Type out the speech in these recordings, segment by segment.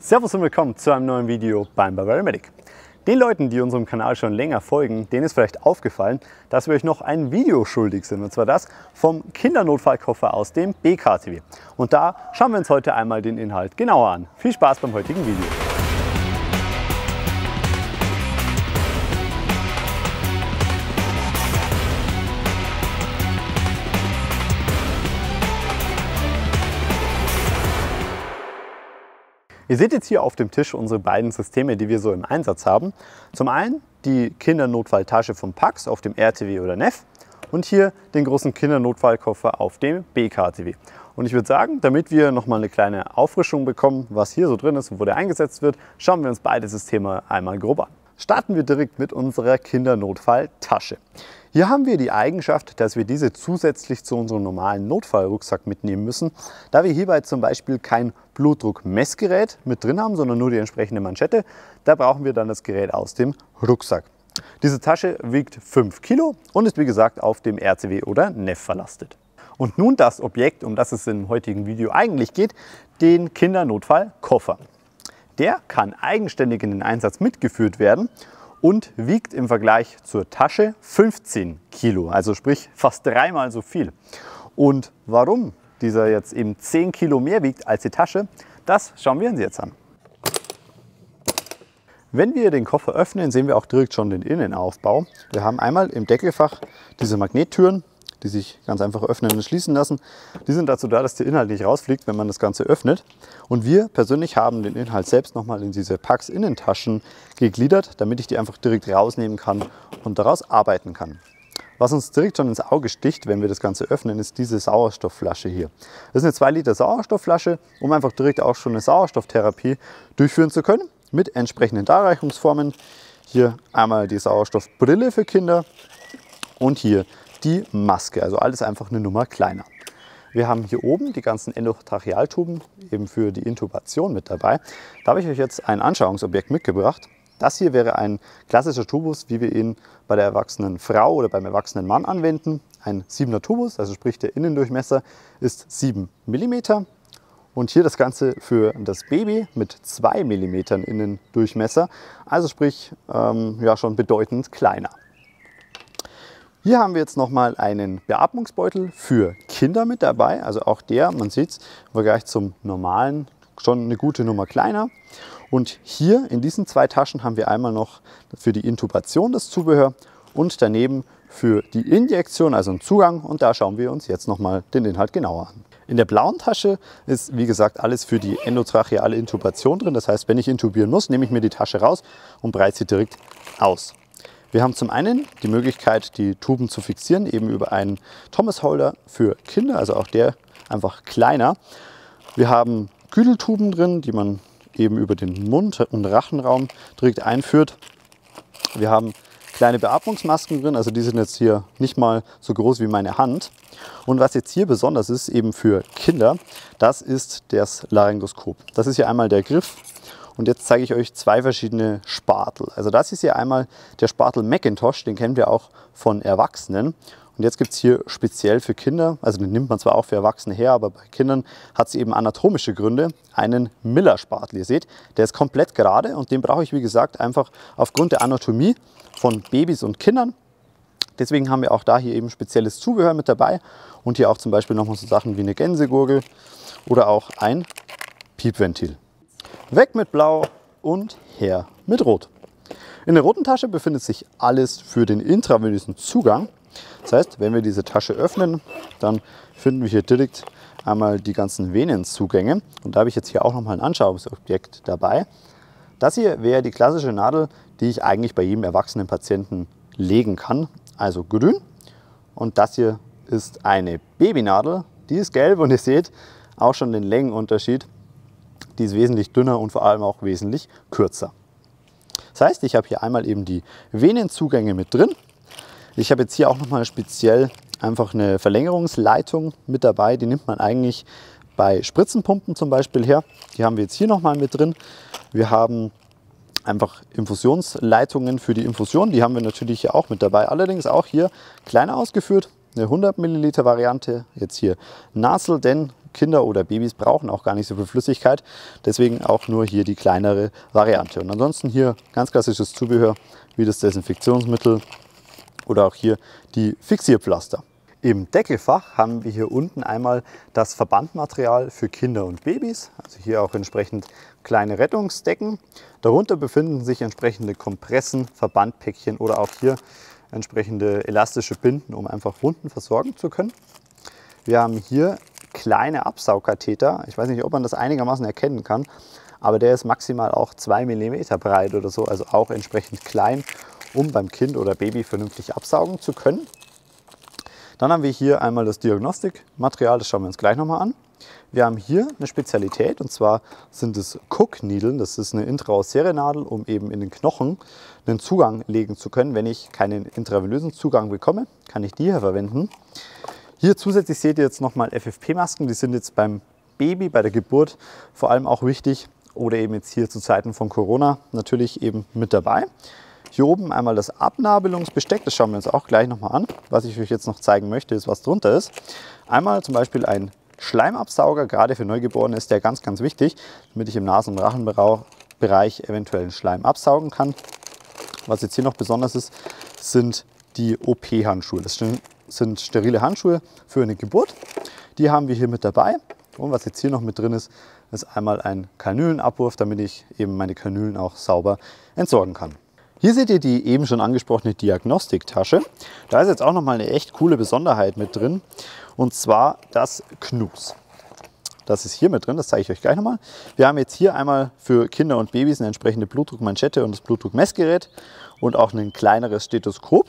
Servus und willkommen zu einem neuen Video beim Barbarian Medic. Den Leuten, die unserem Kanal schon länger folgen, denen ist vielleicht aufgefallen, dass wir euch noch ein Video schuldig sind. Und zwar das vom Kindernotfallkoffer aus dem BKTW. Und da schauen wir uns heute einmal den Inhalt genauer an. Viel Spaß beim heutigen Video. Ihr seht jetzt hier auf dem Tisch unsere beiden Systeme, die wir so im Einsatz haben. Zum einen die Kindernotfalltasche vom Pax auf dem RTW oder NEF und hier den großen Kindernotfallkoffer auf dem BKTW. Und ich würde sagen, damit wir nochmal eine kleine Auffrischung bekommen, was hier so drin ist und wo der eingesetzt wird, schauen wir uns beide Systeme einmal grob an. Starten wir direkt mit unserer Kindernotfalltasche. Hier haben wir die Eigenschaft, dass wir diese zusätzlich zu unserem normalen Notfallrucksack mitnehmen müssen, da wir hierbei zum Beispiel kein Blutdruckmessgerät mit drin haben, sondern nur die entsprechende Manschette. Da brauchen wir dann das Gerät aus dem Rucksack. Diese Tasche wiegt 5 Kilo und ist wie gesagt auf dem RCW oder NEF verlastet. Und nun das Objekt, um das es im heutigen Video eigentlich geht, den Kindernotfallkoffer. Der kann eigenständig in den Einsatz mitgeführt werden und wiegt im Vergleich zur Tasche 15 Kilo, also sprich fast dreimal so viel. Und warum dieser jetzt eben 10 Kilo mehr wiegt als die Tasche, das schauen wir uns jetzt an. Wenn wir den Koffer öffnen, sehen wir auch direkt schon den Innenaufbau. Wir haben einmal im Deckelfach diese Magnettüren, die sich ganz einfach öffnen und schließen lassen. Die sind dazu da, dass der Inhalt nicht rausfliegt, wenn man das Ganze öffnet. Und wir persönlich haben den Inhalt selbst nochmal in diese Packs-Innentaschen gegliedert, damit ich die einfach direkt rausnehmen kann und daraus arbeiten kann. Was uns direkt schon ins Auge sticht, wenn wir das Ganze öffnen, ist diese Sauerstoffflasche hier. Das ist eine 2 Liter Sauerstoffflasche, um einfach direkt auch schon eine Sauerstofftherapie durchführen zu können mit entsprechenden Darreichungsformen. Hier einmal die Sauerstoffbrille für Kinder und hier die Maske, also alles einfach eine Nummer kleiner. Wir haben hier oben die ganzen Endotrachealtuben eben für die Intubation mit dabei. Da habe ich euch jetzt ein Anschauungsobjekt mitgebracht. Das hier wäre ein klassischer Tubus, wie wir ihn bei der erwachsenen Frau oder beim erwachsenen Mann anwenden. Ein 7er Tubus, also sprich der Innendurchmesser ist 7 mm. Und hier das Ganze für das Baby mit 2 mm Innendurchmesser, also sprich ähm, ja, schon bedeutend kleiner. Hier haben wir jetzt nochmal einen Beatmungsbeutel für Kinder mit dabei. Also auch der, man sieht es, im Vergleich zum normalen schon eine gute Nummer kleiner. Und hier in diesen zwei Taschen haben wir einmal noch für die Intubation das Zubehör und daneben für die Injektion, also einen Zugang. Und da schauen wir uns jetzt nochmal den Inhalt genauer an. In der blauen Tasche ist, wie gesagt, alles für die endotracheale Intubation drin. Das heißt, wenn ich intubieren muss, nehme ich mir die Tasche raus und breite sie direkt aus. Wir haben zum einen die Möglichkeit, die Tuben zu fixieren, eben über einen Thomas Holder für Kinder, also auch der einfach kleiner. Wir haben Güdeltuben drin, die man eben über den Mund- und Rachenraum direkt einführt. Wir haben kleine Beatmungsmasken drin, also die sind jetzt hier nicht mal so groß wie meine Hand. Und was jetzt hier besonders ist, eben für Kinder, das ist das Laryngoskop. Das ist hier einmal der Griff und jetzt zeige ich euch zwei verschiedene Spatel. Also das ist hier einmal der Spatel Macintosh, den kennen wir auch von Erwachsenen. Und jetzt gibt es hier speziell für Kinder, also den nimmt man zwar auch für Erwachsene her, aber bei Kindern hat es eben anatomische Gründe, einen Miller-Spatel. Ihr seht, der ist komplett gerade und den brauche ich, wie gesagt, einfach aufgrund der Anatomie von Babys und Kindern. Deswegen haben wir auch da hier eben spezielles Zubehör mit dabei und hier auch zum Beispiel nochmal so Sachen wie eine Gänsegurgel oder auch ein Piepventil. Weg mit Blau und her mit Rot. In der roten Tasche befindet sich alles für den intravenösen Zugang. Das heißt, wenn wir diese Tasche öffnen, dann finden wir hier direkt einmal die ganzen Venenzugänge. Und da habe ich jetzt hier auch nochmal ein Anschauungsobjekt dabei. Das hier wäre die klassische Nadel, die ich eigentlich bei jedem erwachsenen Patienten legen kann. Also grün. Und das hier ist eine Babynadel. Die ist gelb und ihr seht auch schon den Längenunterschied die ist wesentlich dünner und vor allem auch wesentlich kürzer. Das heißt, ich habe hier einmal eben die Venenzugänge mit drin. Ich habe jetzt hier auch nochmal speziell einfach eine Verlängerungsleitung mit dabei. Die nimmt man eigentlich bei Spritzenpumpen zum Beispiel her. Die haben wir jetzt hier nochmal mit drin. Wir haben einfach Infusionsleitungen für die Infusion. Die haben wir natürlich hier auch mit dabei. Allerdings auch hier kleiner ausgeführt. Eine 100 Milliliter Variante. Jetzt hier Nasel, denn Kinder oder Babys brauchen auch gar nicht so viel Flüssigkeit. Deswegen auch nur hier die kleinere Variante. Und ansonsten hier ganz klassisches Zubehör wie das Desinfektionsmittel oder auch hier die Fixierpflaster. Im Deckelfach haben wir hier unten einmal das Verbandmaterial für Kinder und Babys, also hier auch entsprechend kleine Rettungsdecken. Darunter befinden sich entsprechende Kompressen, Verbandpäckchen oder auch hier entsprechende elastische Binden, um einfach Wunden versorgen zu können. Wir haben hier kleine Absaugkatheter. Ich weiß nicht, ob man das einigermaßen erkennen kann, aber der ist maximal auch 2 mm breit oder so, also auch entsprechend klein, um beim Kind oder Baby vernünftig absaugen zu können. Dann haben wir hier einmal das Diagnostikmaterial, das schauen wir uns gleich nochmal an. Wir haben hier eine Spezialität und zwar sind es Cook-Niedeln. Das ist eine Intraossere-Nadel, um eben in den Knochen einen Zugang legen zu können. Wenn ich keinen intravenösen Zugang bekomme, kann ich die hier verwenden. Hier zusätzlich seht ihr jetzt nochmal FFP-Masken. Die sind jetzt beim Baby, bei der Geburt vor allem auch wichtig oder eben jetzt hier zu Zeiten von Corona natürlich eben mit dabei. Hier oben einmal das Abnabelungsbesteck, das schauen wir uns auch gleich nochmal an. Was ich euch jetzt noch zeigen möchte, ist, was drunter ist. Einmal zum Beispiel ein Schleimabsauger, gerade für Neugeborene ist der ganz, ganz wichtig, damit ich im Nasen- und Rachenbereich eventuell einen Schleim absaugen kann. Was jetzt hier noch besonders ist, sind die OP-Handschuhe. Das sind sterile Handschuhe für eine Geburt. Die haben wir hier mit dabei. Und was jetzt hier noch mit drin ist, ist einmal ein Kanülenabwurf, damit ich eben meine Kanülen auch sauber entsorgen kann. Hier seht ihr die eben schon angesprochene Diagnostiktasche. Da ist jetzt auch noch mal eine echt coole Besonderheit mit drin und zwar das Knus. Das ist hier mit drin, das zeige ich euch gleich nochmal. Wir haben jetzt hier einmal für Kinder und Babys eine entsprechende Blutdruckmanschette und das Blutdruckmessgerät und auch ein kleineres Stethoskop.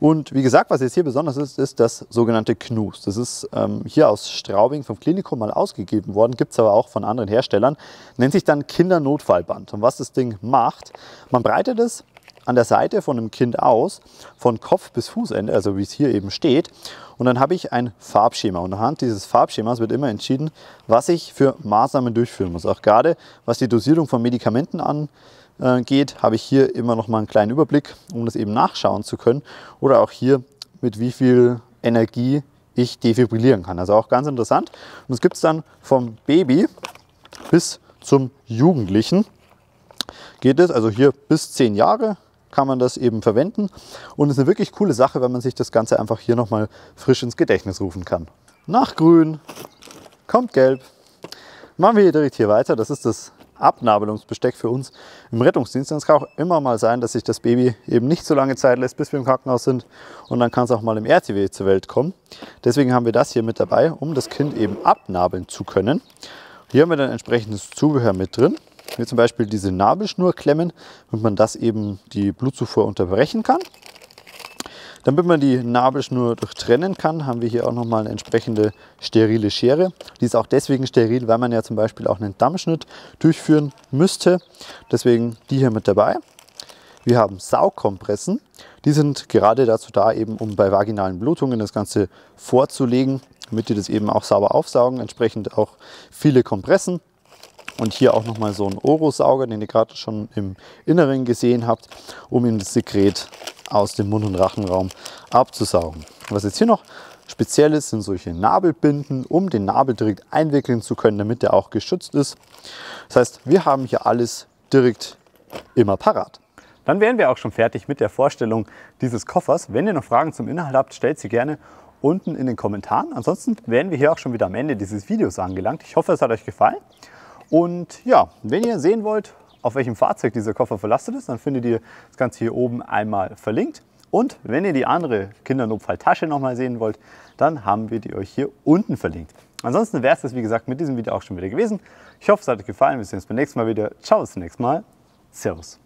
Und wie gesagt, was jetzt hier besonders ist, ist das sogenannte Knus. Das ist ähm, hier aus Straubing vom Klinikum mal ausgegeben worden, gibt es aber auch von anderen Herstellern. Nennt sich dann Kindernotfallband. Und was das Ding macht, man breitet es an der Seite von einem Kind aus, von Kopf bis Fußende, also wie es hier eben steht. Und dann habe ich ein Farbschema. Und anhand dieses Farbschemas wird immer entschieden, was ich für Maßnahmen durchführen muss. Auch gerade was die Dosierung von Medikamenten angeht geht, habe ich hier immer noch mal einen kleinen Überblick, um das eben nachschauen zu können. Oder auch hier, mit wie viel Energie ich defibrillieren kann. Also auch ganz interessant. Und das gibt es dann vom Baby bis zum Jugendlichen. Geht es, also hier bis 10 Jahre kann man das eben verwenden. Und es ist eine wirklich coole Sache, wenn man sich das Ganze einfach hier nochmal frisch ins Gedächtnis rufen kann. Nach grün kommt gelb. Machen wir hier direkt hier weiter. Das ist das Abnabelungsbesteck für uns im Rettungsdienst. es kann auch immer mal sein, dass sich das Baby eben nicht so lange Zeit lässt, bis wir im Krankenhaus sind. Und dann kann es auch mal im RTW zur Welt kommen. Deswegen haben wir das hier mit dabei, um das Kind eben abnabeln zu können. Hier haben wir dann entsprechendes Zubehör mit drin. Wie zum Beispiel diese Nabelschnurklemmen, damit man das eben die Blutzufuhr unterbrechen kann. Damit man die Nabelschnur durchtrennen kann, haben wir hier auch nochmal eine entsprechende sterile Schere. Die ist auch deswegen steril, weil man ja zum Beispiel auch einen Dammschnitt durchführen müsste. Deswegen die hier mit dabei. Wir haben Saugkompressen. Die sind gerade dazu da, eben um bei vaginalen Blutungen das Ganze vorzulegen, damit die das eben auch sauber aufsaugen. Entsprechend auch viele Kompressen. Und hier auch nochmal so ein Orosauger, den ihr gerade schon im Inneren gesehen habt, um ihm das Sekret aus dem Mund- und Rachenraum abzusaugen. Was jetzt hier noch speziell ist, sind solche Nabelbinden, um den Nabel direkt einwickeln zu können, damit er auch geschützt ist. Das heißt, wir haben hier alles direkt immer parat. Dann wären wir auch schon fertig mit der Vorstellung dieses Koffers. Wenn ihr noch Fragen zum Inhalt habt, stellt sie gerne unten in den Kommentaren. Ansonsten wären wir hier auch schon wieder am Ende dieses Videos angelangt. Ich hoffe, es hat euch gefallen. Und ja, wenn ihr sehen wollt, auf welchem Fahrzeug dieser Koffer verlastet ist, dann findet ihr das Ganze hier oben einmal verlinkt. Und wenn ihr die andere Kindernotfalltasche nochmal sehen wollt, dann haben wir die euch hier unten verlinkt. Ansonsten wäre es das, wie gesagt, mit diesem Video auch schon wieder gewesen. Ich hoffe, es hat euch gefallen. Wir sehen uns beim nächsten Mal wieder. Ciao, bis zum nächsten Mal. Servus.